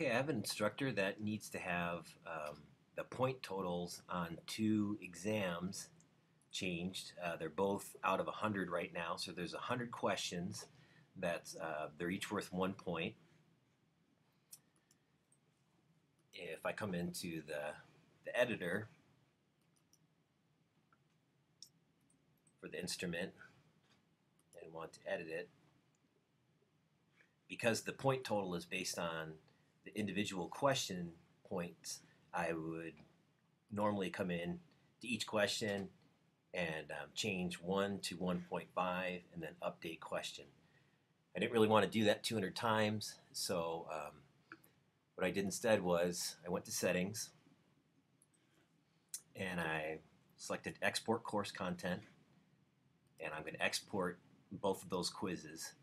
Okay, I have an instructor that needs to have um, the point totals on two exams changed. Uh, they're both out of 100 right now, so there's 100 questions. That's uh, they're each worth one point. If I come into the, the editor for the instrument and want to edit it, because the point total is based on the individual question points, I would normally come in to each question and um, change 1 to 1.5 and then update question. I didn't really want to do that 200 times, so um, what I did instead was I went to settings and I selected export course content and I'm going to export both of those quizzes.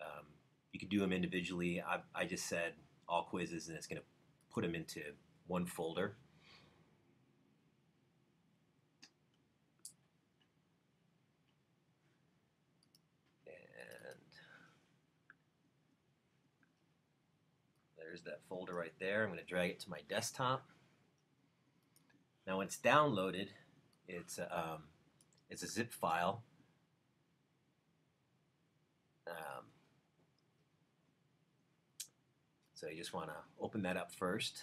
Um, you can do them individually. I, I just said all quizzes and it's going to put them into one folder. And there's that folder right there. I'm going to drag it to my desktop. Now when it's downloaded, it's a, um, it's a zip file. Um, So you just want to open that up first.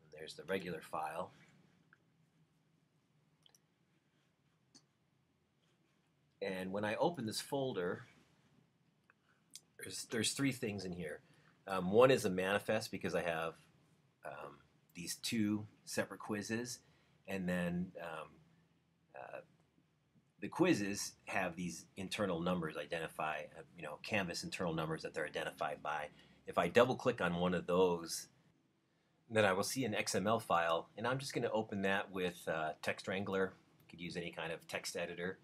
And there's the regular file. And when I open this folder, there's, there's three things in here. Um, one is a manifest because I have um, these two separate quizzes, and then um, uh, the quizzes have these internal numbers identify, uh, you know, Canvas internal numbers that they're identified by. If I double click on one of those, then I will see an XML file, and I'm just going to open that with uh, TextWrangler. You could use any kind of text editor.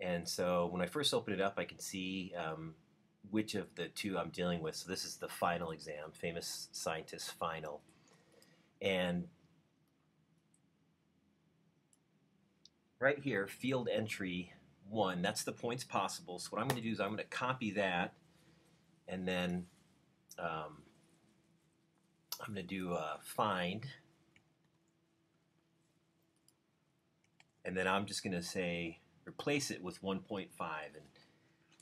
And so when I first open it up, I can see um, which of the two I'm dealing with. So this is the final exam, Famous Scientist Final. And right here, field entry one, that's the points possible. So what I'm going to do is I'm going to copy that and then um, I'm going to do a find and then I'm just going to say replace it with 1.5 and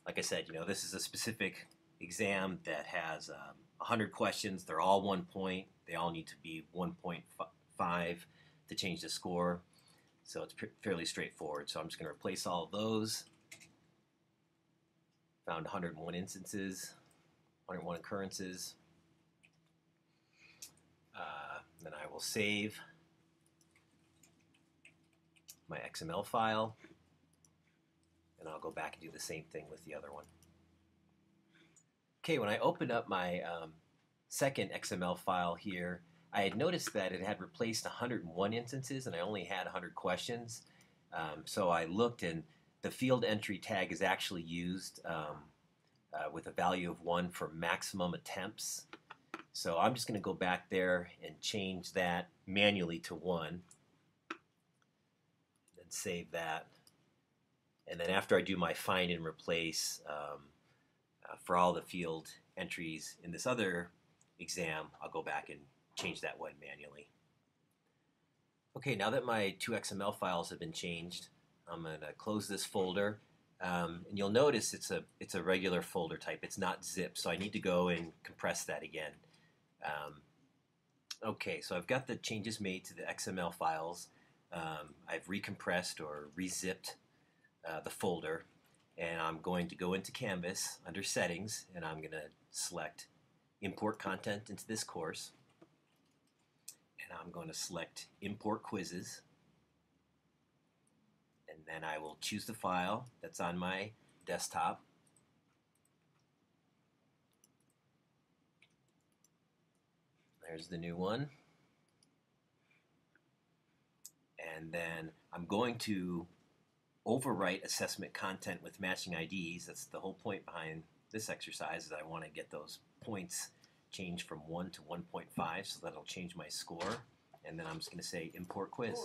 like I said, you know, this is a specific exam that has um, 100 questions. They're all one point. They all need to be 1.5 to change the score. So it's fairly straightforward. So I'm just going to replace all of those. Found 101 instances, 101 occurrences. Uh, then I will save my XML file. And I'll go back and do the same thing with the other one. Okay, when I open up my um, second XML file here, I had noticed that it had replaced 101 instances and I only had 100 questions. Um, so I looked and the field entry tag is actually used um, uh, with a value of 1 for maximum attempts. So I'm just going to go back there and change that manually to 1 and save that. And then after I do my find and replace um, uh, for all the field entries in this other exam, I'll go back and change that one manually. Okay, now that my two XML files have been changed, I'm going to close this folder. Um, and you'll notice it's a, it's a regular folder type. It's not zip, so I need to go and compress that again. Um, okay, so I've got the changes made to the XML files. Um, I've recompressed or rezipped uh, the folder, and I'm going to go into Canvas under Settings, and I'm going to select Import Content into this course. I'm going to select Import Quizzes. And then I will choose the file that's on my desktop. There's the new one. And then I'm going to overwrite assessment content with matching IDs. That's the whole point behind this exercise is I want to get those points change from 1 to 1.5, so that'll change my score. And then I'm just going to say import quiz.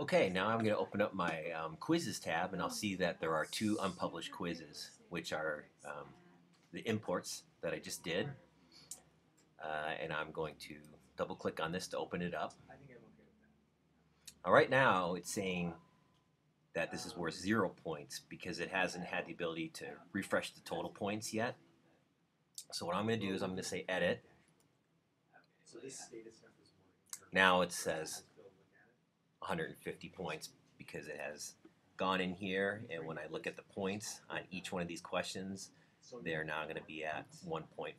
Okay, now I'm going to open up my um, quizzes tab and I'll see that there are two unpublished quizzes, which are um, the imports that I just did. Uh, and I'm going to double click on this to open it up. I think I'm okay with that. All right now it's saying that this is worth zero points because it hasn't had the ability to refresh the total points yet. So what I'm going to do is I'm going to say edit. So this status stuff is more. Now it says Go look at it. 150 points because it has gone in here and when I look at the points on each one of these questions they are now going to be at 1.5